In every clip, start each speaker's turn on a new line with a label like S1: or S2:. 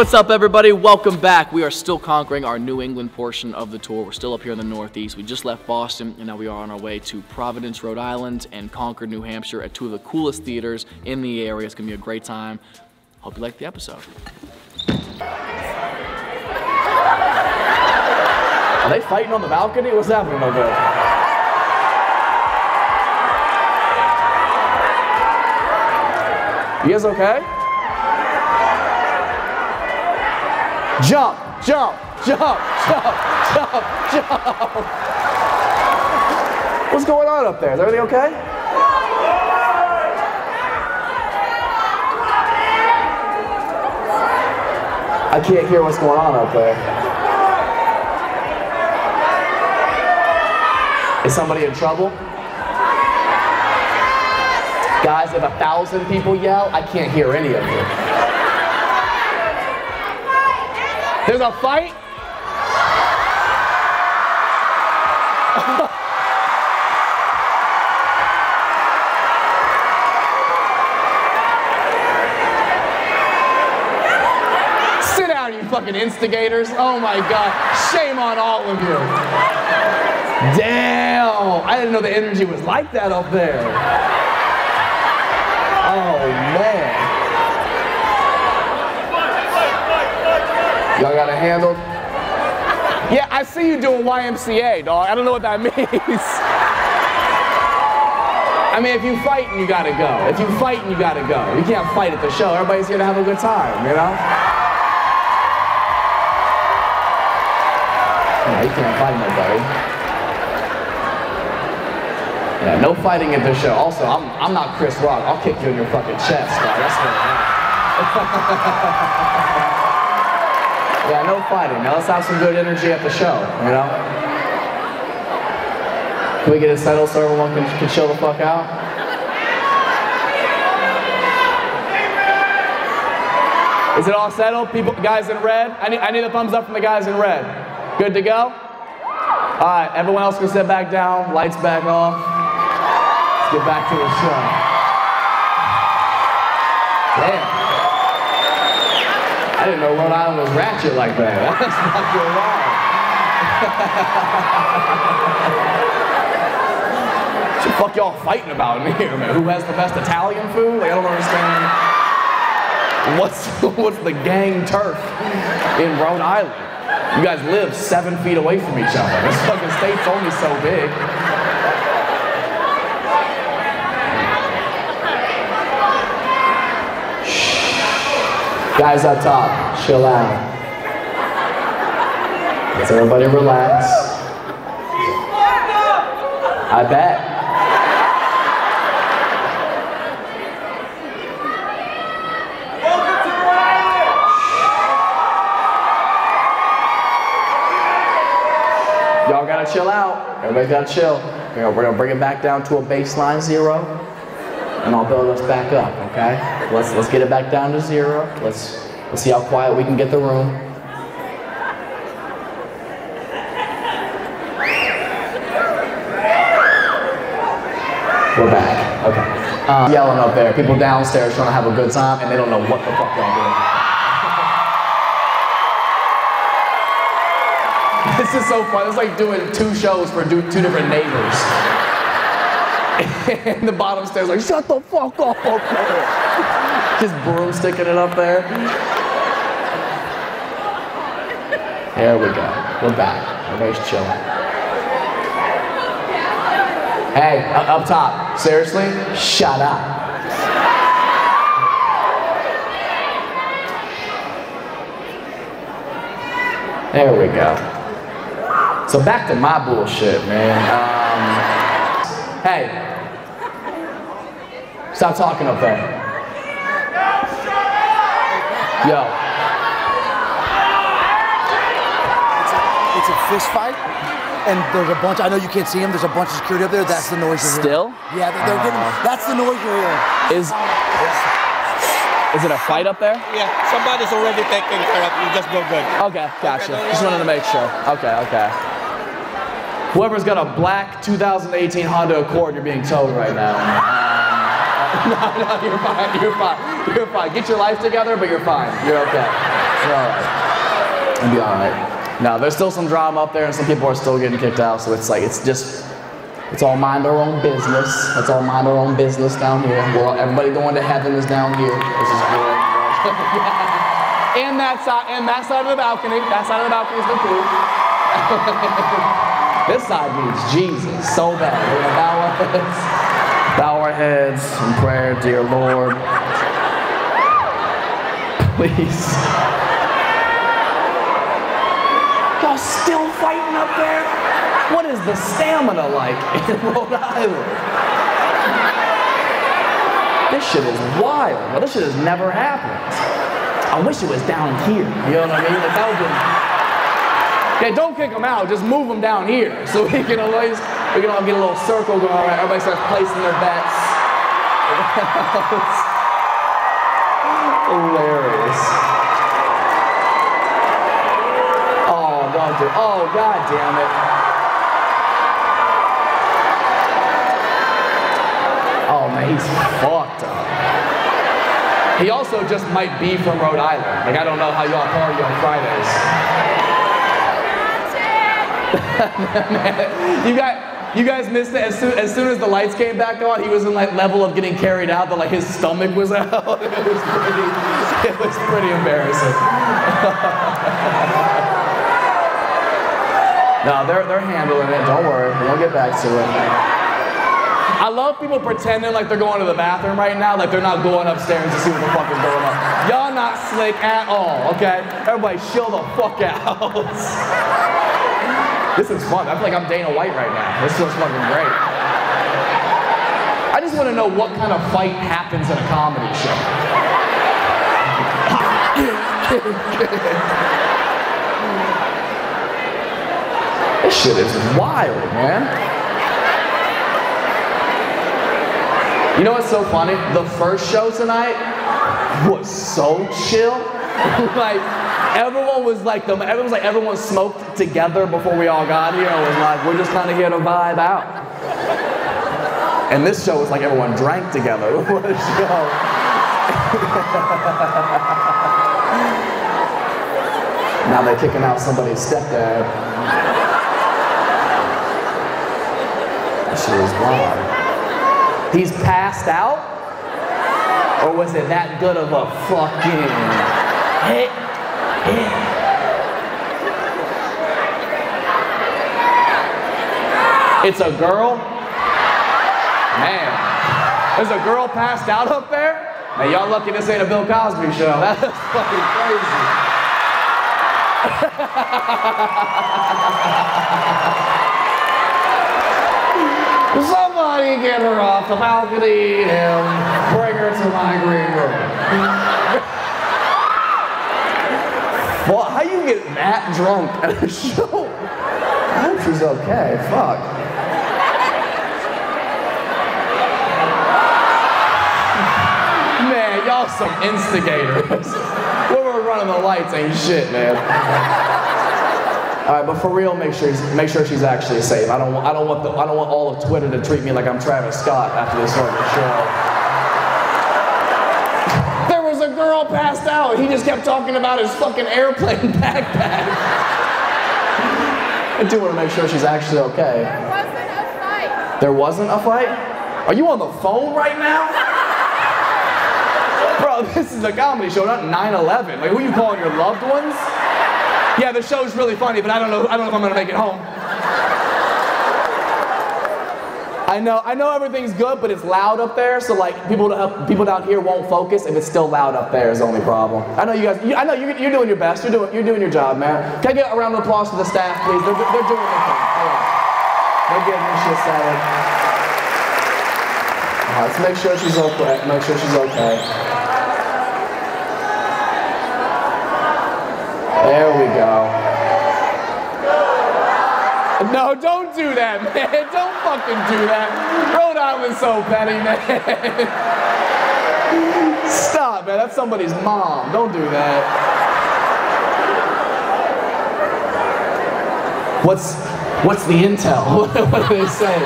S1: what's up, everybody? Welcome back. We are still conquering our New England portion of the tour. We're still up here in the Northeast. We just left Boston, and now we are on our way to Providence, Rhode Island, and Concord, New Hampshire, at two of the coolest theaters in the area. It's gonna be a great time. Hope you like the episode. Are they fighting on the balcony? What's happening over there? You guys okay? Jump, jump, jump, jump, jump, jump. What's going on up there? Is everything okay? I can't hear what's going on up there. Is somebody in trouble? Guys, if a thousand people yell, I can't hear any of you. There's a fight? Sit down, you fucking instigators. Oh my God. Shame on all of you. Damn. I didn't know the energy was like that up there. Oh man. Y'all got it handled? Yeah, I see you doing YMCA, dog. I don't know what that means. I mean, if you fight, you gotta go. If you fight, you gotta go. You can't fight at the show. Everybody's here to have a good time, you know? Yeah, you can't fight nobody. Yeah, no fighting at the show. Also, I'm, I'm not Chris Rock. I'll kick you in your fucking chest, dog. That's what Yeah, no fighting. Now let's have some good energy at the show, you know? Can we get it settled so everyone can, can chill the fuck out? Is it all settled? People, guys in red? I need, I need a thumbs up from the guys in red. Good to go? All right, everyone else can sit back down, lights back off. Let's get back to the show. Damn. I didn't know Rhode Island was ratchet like that. That's fucking wild. what the fuck y'all fighting about in here, man? Who has the best Italian food? Like, I don't understand. What's, what's the gang turf in Rhode Island? You guys live seven feet away from each other. This fucking state's only so big. Guys up top, chill out. Let's everybody relax. I bet. Y'all gotta chill out. Everybody's gotta chill. We're gonna bring it back down to a baseline zero, and I'll build us back up. Okay? Let's let's get it back down to zero. Let's let's see how quiet we can get the room. We're back. Okay. Um, yelling up there. People downstairs trying to have a good time, and they don't know what the fuck y'all doing. This is so fun. It's like doing two shows for two different neighbors. and the bottom stairs like, shut the fuck up up there. Just broom sticking it up there. There we go. We're back. Everybody's chilling. Hey, up, up top. Seriously? Shut up. There we go. So back to my bullshit, man. Um, hey, stop talking up there. Yo,
S2: It's a, it's a fist fight, and there's a bunch. I know you can't see them. There's a bunch of security up there. That's the noise you're
S1: Still?
S2: hearing. Yeah, they're, they're getting. Uh. That's the noise you're hearing.
S1: is is it a fight up there?
S3: Yeah, somebody's already taking care of you. Just go good.
S1: Okay, gotcha. Just wanted to make sure. Okay, okay. Whoever's got a black 2018 Honda Accord, you're being towed right now. No, no, you're fine. You're fine. You're fine. Get your life together, but you're fine. You're okay. It's all right. It'll be all right. Now, there's still some drama up there, and some people are still getting kicked out. So it's like it's just, it's all mind our own business. It's all mind our own business down here. Everybody going to heaven is down here. This is good. and that side, and that side of the balcony. That side of the balcony is the pool. this side needs Jesus so bad. Bow our heads, in prayer, dear Lord. Please. Y'all still fighting up there? What is the stamina like in Rhode Island? This shit is wild. Now, this shit has never happened. I wish it was down here. You know what I mean? Like that would. Yeah, don't kick them out. Just move them down here so he can at least we can all get a little circle going. Right, everybody starts placing their bets. Hilarious. Oh, don't do. Oh, god damn it. Oh man, he's fucked up. He also just might be from Rhode Island. Like I don't know how y'all party on Fridays. you got you guys missed it as soon as soon as the lights came back on. He was in like level of getting carried out. That like his stomach was out. It was pretty. It was pretty embarrassing. no, they're they're handling it. Don't worry. We'll get back to it. I love people pretending like they're going to the bathroom right now, like they're not going upstairs to see what the fuck is going on. Y'all not slick at all, okay? Everybody chill the fuck out. this is fun. I feel like I'm Dana White right now. This feels fucking great. I just want to know what kind of fight happens in a comedy show. this shit is wild, man. You know what's so funny? The first show tonight was so chill. like everyone was like the everyone was like everyone smoked together before we all got here. It was like we're just kind of here to vibe out. And this show was like everyone drank together. what a show! now they're kicking out somebody's stepdad. Shit is wild. He's passed out? Or was it that good of a fucking hit? It's a girl? Man. There's a girl passed out up there? Man, y'all lucky this ain't a Bill Cosby show. That's fucking crazy. Somebody get her off the balcony and bring her to my green room. well, how you get that drunk at a show? I hope she's okay. Fuck. Man, y'all some instigators. when we're running the lights ain't shit, man. All right, but for real, make sure make sure she's actually safe. I don't want I don't want the, I don't want all of Twitter to treat me like I'm Travis Scott after this fucking show. There was a girl passed out. He just kept talking about his fucking airplane backpack. I do want to make sure she's actually okay.
S4: There wasn't a fight.
S1: There wasn't a fight? Are you on the phone right now? This is a comedy show, not 9/11. Like, who are you calling your loved ones? Yeah, the show's really funny, but I don't know. I don't know if I'm gonna make it home. I know. I know everything's good, but it's loud up there. So like people, uh, people down here won't focus if it's still loud up there. Is the only problem. I know you guys. You, I know you're, you're doing your best. You're doing. You're doing your job, man. Can I get a round of applause for the staff, please? They're, they're doing their thing. They're getting this shit started. Right, let's make sure she's okay. Make sure she's okay. There we go. No, don't do that, man. Don't fucking do that. Rhode Island's so petty, man. Stop, man. That's somebody's mom. Don't do that. What's what's the intel? what do they say?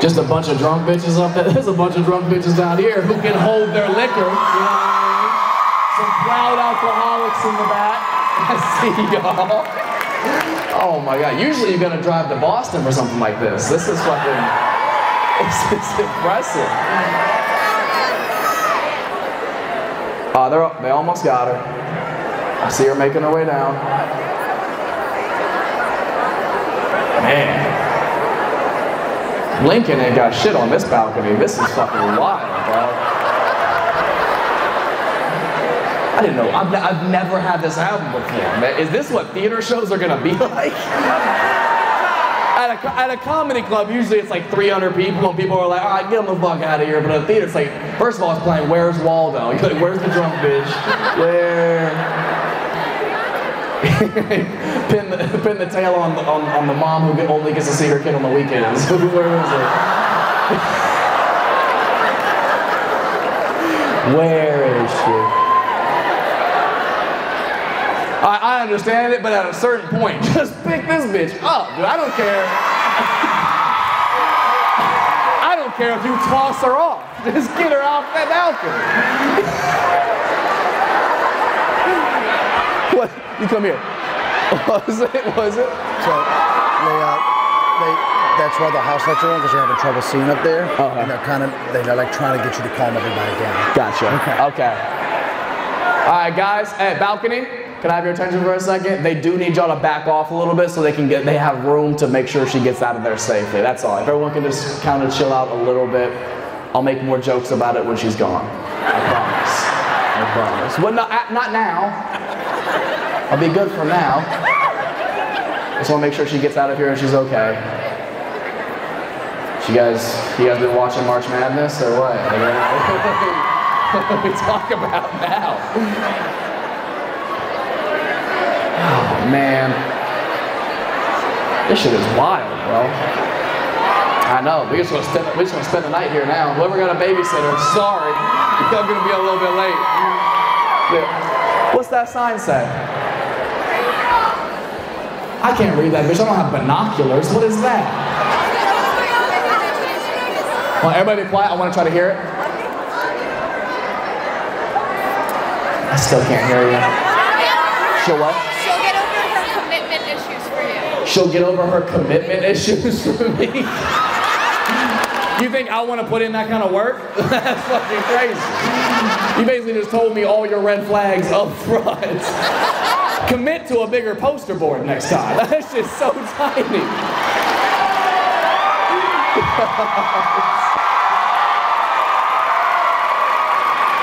S1: Just a bunch of drunk bitches up there. There's a bunch of drunk bitches down here who can hold their liquor. Some proud alcoholics in the back. I see y'all. Oh my God. Usually you're going to drive to Boston for something like this. This is fucking, this is impressive. Uh, they're, they almost got her. I see her making her way down. Man. Lincoln ain't got shit on this balcony. This is fucking wild, bro. I didn't know. I've, I've never had this happen before. Man. Is this what theater shows are gonna be like? At a, at a comedy club, usually it's like 300 people, and people are like, all right, get them the fuck out of here. But at a theater, it's like, first of all, it's playing Where's Waldo? You're like, where's the drunk bitch? Where? pin, the, pin the tail on the, on, on the mom who only gets to see her kid on the weekends. Where is it? Where is she? I, understand it, but at a certain point, just pick this bitch up, dude. I don't care. I don't care if you toss her off. Just get her off that balcony. what? You come here. Was it? Was it?
S2: So they, uh, they, that's why the house lights are on because they're having trouble seeing up there,
S1: Uh-huh.
S2: and they're kind of they're like trying to get you to calm everybody down.
S1: Gotcha.
S2: Okay.
S1: Okay. All right, guys. Hey, balcony. Can I have your attention for a second? They do need y'all to back off a little bit so they can get. They have room to make sure she gets out of there safely. That's all. If everyone can just kind of chill out a little bit, I'll make more jokes about it when she's gone. I promise. I promise. Well, not not now. I'll be good for now. Just want to make sure she gets out of here and she's okay. You guys, you guys been watching March Madness or what? What do we talk about now? Oh man, this shit is wild, bro. I know. We just gonna spend, we just gonna spend the night here now. Whoever got a babysitter, sorry, you're gonna be a little bit late. Yeah. What's that sign say? I can't read that, bitch. I don't have binoculars. What is that? Well, everybody be quiet. I want to try to hear it. I still can't hear you. She'll what?
S4: She'll get over her commitment issues for you.
S1: She'll get over her commitment issues for me. You think I want to put in that kind of work? That's fucking crazy. You basically just told me all your red flags up front. Commit to a bigger poster board next time. That's just so tiny.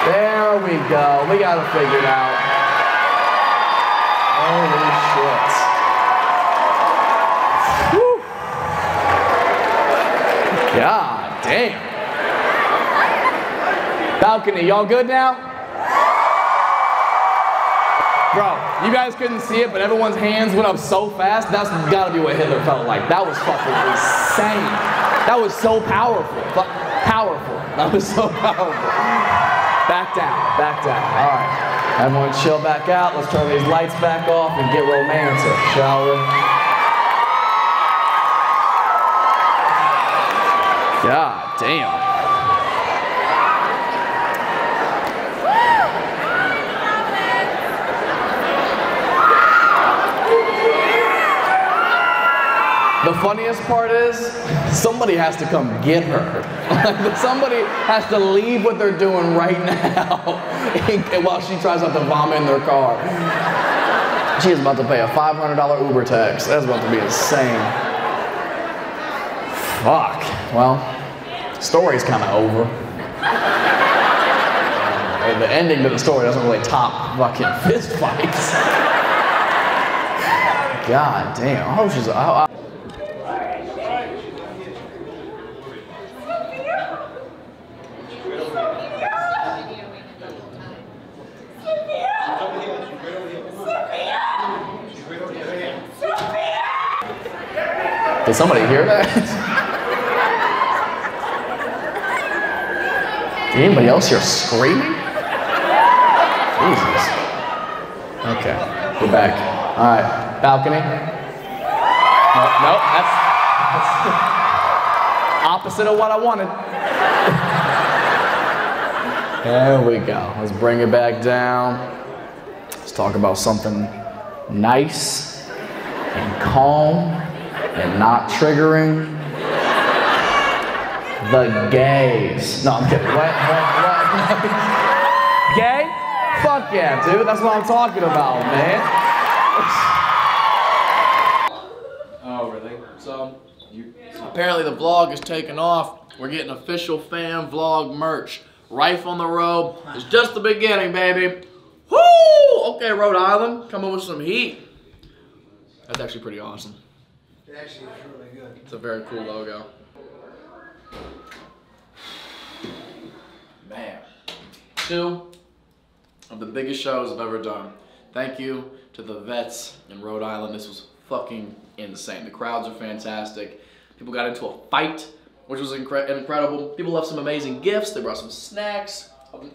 S1: There we go. We gotta figure it figured out. Damn. Balcony, y'all good now? Bro, you guys couldn't see it, but everyone's hands went up so fast. That's gotta be what Hitler felt like. That was fucking insane. That was so powerful. Fu- Powerful. That was so powerful. Back down, back down. All right. Everyone chill back out. Let's turn these lights back off and get romantic, shall we? God damn. The funniest part is somebody has to come get her. Somebody has to leave what they're doing right now while she tries not to vomit in their car. She is about to pay a $500 Uber tax. That's about to be insane. Fuck. Well, story's kind of over. Uh, The ending to the story doesn't really top fucking fist fights. God damn. I hope she's. I, I, Did somebody hear that? anybody else here screaming? Jesus. Okay, we're back. All right, balcony. No, no, that's, that's opposite of what I wanted. There we go. Let's bring it back down. Let's talk about something nice and calm and not triggering. The gays. No, I'm kidding. What? What? What? Gay? Fuck yeah, dude. That's what I'm talking about, man. Oh, really? So, you. Apparently, the vlog is taking off. We're getting official fan vlog merch. Rife on the road. It's just the beginning, baby. Woo! Okay, Rhode Island, coming with some heat. That's actually pretty awesome.
S2: It actually is really good.
S1: It's a very cool logo. Man. Two of the biggest shows I've ever done. Thank you to the vets in Rhode Island. This was fucking insane. The crowds are fantastic. People got into a fight, which was incre- incredible. People left some amazing gifts. They brought some snacks.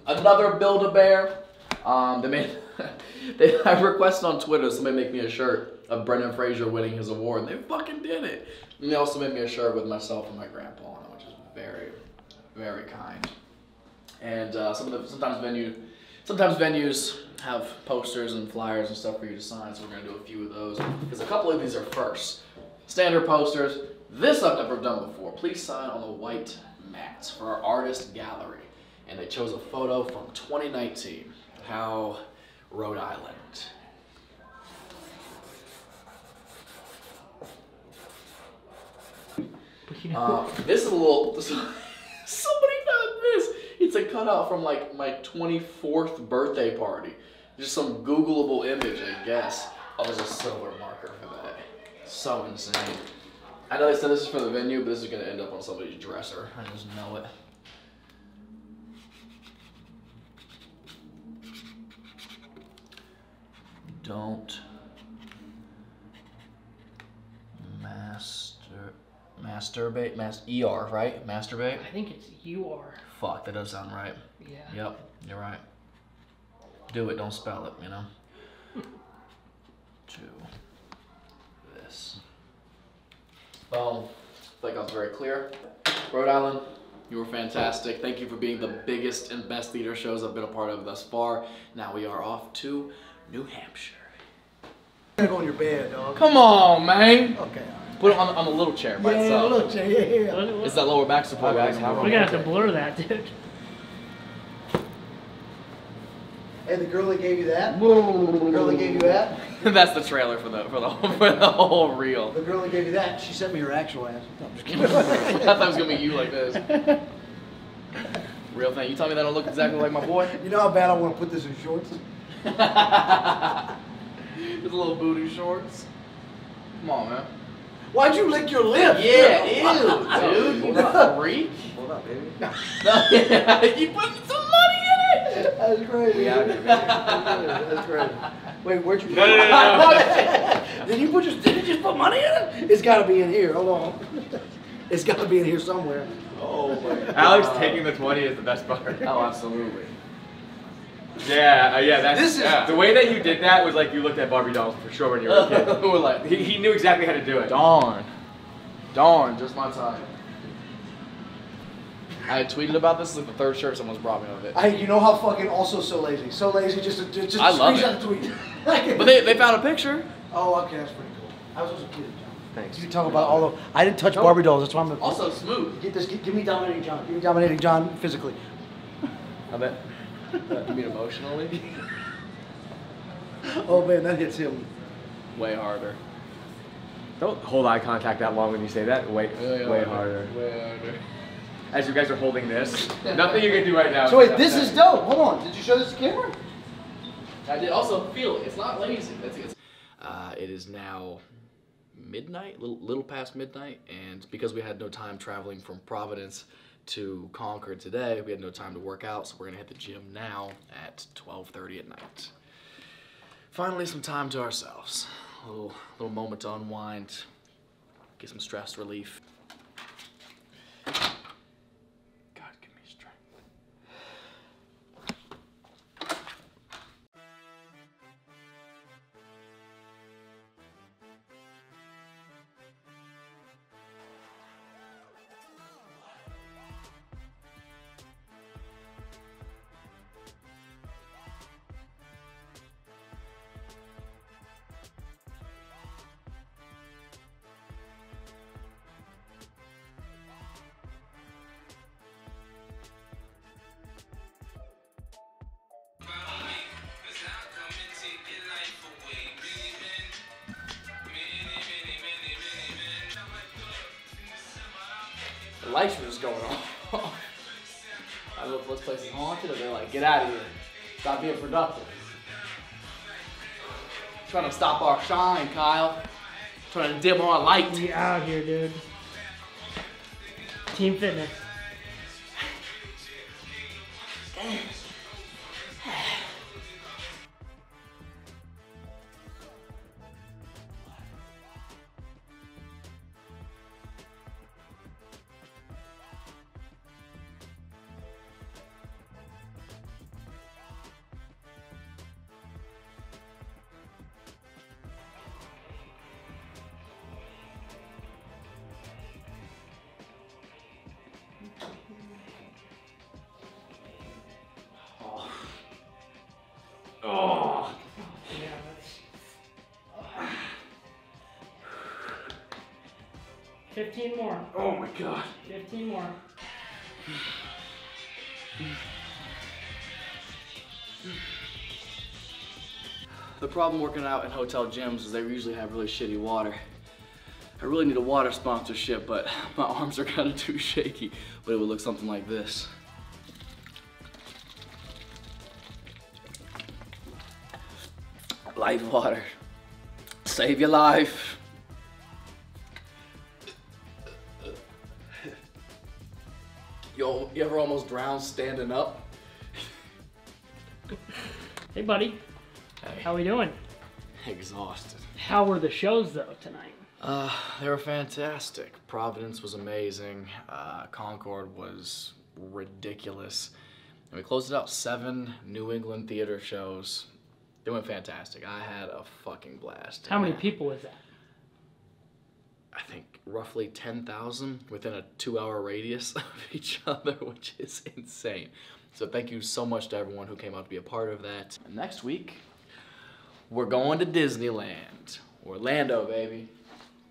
S1: Another Build-A-Bear. Um, they made. they, I requested on Twitter somebody make me a shirt of Brendan Fraser winning his award, and they fucking did it. And they also made me a shirt with myself and my grandpa on it, which is very, very kind. And uh, some of the sometimes venue, sometimes venues have posters and flyers and stuff for you to sign. So we're gonna do a few of those because a couple of these are first. Standard posters. This I've never done before. Please sign on the white mats for our artist gallery. And they chose a photo from 2019. How Rhode Island. Uh, this is a little. This, somebody found this. It's a cutout from like my 24th birthday party. Just some Googleable image, I guess. Oh, there's a silver marker for that. So insane. I know they said this is for the venue, but this is gonna end up on somebody's dresser. I just know it. Don't master masturbate mas er right? Masturbate?
S5: I think it's UR.
S1: fuck that does sound right.
S5: Yeah.
S1: yep you're right. Do it don't spell it you know? To this. Well I think I was very clear. Rhode Island you were fantastic. Thank you for being the biggest and best theater shows I've been a part of thus far. Now we are off to New Hampshire.
S2: Gotta go on your bed, dog.
S1: come on man.
S2: Okay.
S1: Put it on, on the little chair by
S2: Yeah,
S1: itself
S2: look, yeah, yeah, yeah.
S5: What- what-
S1: it's that lower back support guys
S5: We're gonna have to blur that, dude.
S2: Hey, the girl that gave you that? The girl that gave you that?
S1: That's the trailer for the for the for the whole reel.
S2: The girl that gave you that, she sent me her actual ass. No, I'm just kidding.
S1: I thought it was gonna be you like this. Real thing. You tell me that I don't look exactly like my boy.
S2: You know how bad I want to put this in shorts?
S1: Just little booty shorts. Come on, man.
S2: Why'd you lick your lips?
S1: Yeah, ew, dude. You a freak.
S2: Hold up, baby.
S1: No, you put some money in it.
S2: That's crazy. That's crazy. Wait, where'd you?
S3: No, no, no,
S2: did you put your? Did you just put money in it? It's got to be in here. Hold on. It's got to be in here somewhere.
S1: Oh my
S3: Alex taking the 20 is the best part.
S1: Oh, absolutely.
S3: Yeah, uh, yeah, that's
S2: This is-
S3: yeah. the way that you did that was like you looked at Barbie dolls for sure when you were a kid.
S1: We're like,
S3: he, he knew exactly how to do it.
S1: Darn. Darn, just my time. I had tweeted about this. This is like the third shirt someone's brought me of it.
S2: I, you know how fucking also so lazy, so lazy. Just, to, just, just
S1: I love
S2: screenshot
S1: it.
S2: the tweet.
S1: But they, they found a picture.
S2: Oh, okay, that's pretty cool. I was also kidding, John.
S3: Thanks.
S2: You talk about all the. I didn't touch Barbie dolls. That's why I'm.
S1: Also smooth.
S2: Get this. Give, give me dominating John. Give me dominating John physically.
S1: I bet. You mean emotionally?
S2: Oh man, that hits him.
S1: Way harder.
S3: Don't hold eye contact that long when you say that. Way, way, harder.
S1: Way harder.
S3: As you guys are holding this, nothing you can do right now.
S2: So wait, this is dope. Hold on. Did you show this to camera?
S1: I did also feel it. It's not lazy. That's it. Uh, it is now midnight, little, little past midnight, and because we had no time traveling from Providence to Concord today, we had no time to work out, so we're gonna hit the gym now at 12:30 at night. Finally, some time to ourselves. A little, little moment to unwind, get some stress relief. Going on. I look, this place is haunted, and they're like, get out of here. Stop being productive. Trying to stop our shine, Kyle. Trying to dim our light.
S5: We out here, dude. Team fitness. 15 more.
S1: Oh my God.
S5: 15 more.
S1: The problem working out in hotel gyms is they usually have really shitty water. I really need a water sponsorship, but my arms are kind of too shaky, but it would look something like this. Life water. Save your life. Yo, you ever almost drowned standing up?
S5: Hey, buddy.
S1: Hey.
S5: How are we doing?
S1: Exhausted.
S5: How were the shows though tonight?
S1: Uh, they were fantastic. Providence was amazing. Uh, Concord was ridiculous. And we closed it out seven New England theater shows. They went fantastic. I had a fucking blast.
S5: How many people was that?
S1: I think roughly 10,000 within a two hour radius of each other, which is insane. So thank you so much to everyone who came out to be a part of that. Next week, we're going to Disneyland. Orlando, baby.